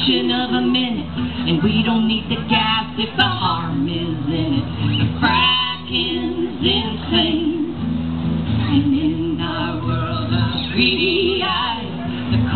fraction of a minute. And we don't need the gas if the harm is in it. The fracking's insane. And in our world of greedy eyes, the